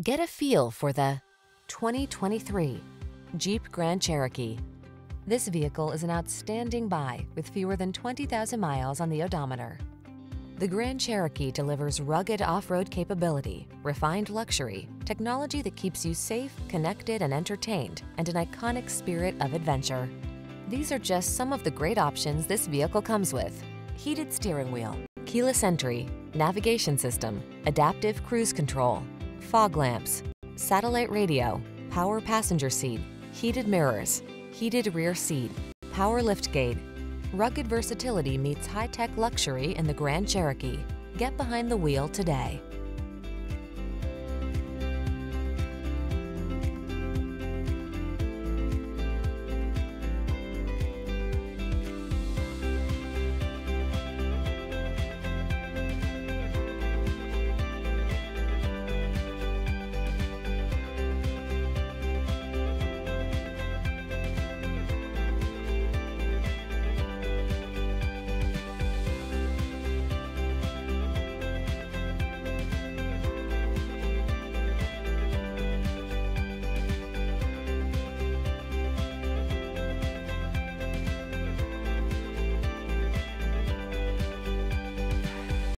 Get a feel for the 2023 Jeep Grand Cherokee. This vehicle is an outstanding buy with fewer than 20,000 miles on the odometer. The Grand Cherokee delivers rugged off-road capability, refined luxury, technology that keeps you safe, connected, and entertained, and an iconic spirit of adventure. These are just some of the great options this vehicle comes with. Heated steering wheel, keyless entry, navigation system, adaptive cruise control, fog lamps, satellite radio, power passenger seat, heated mirrors, heated rear seat, power liftgate. Rugged versatility meets high-tech luxury in the Grand Cherokee. Get behind the wheel today.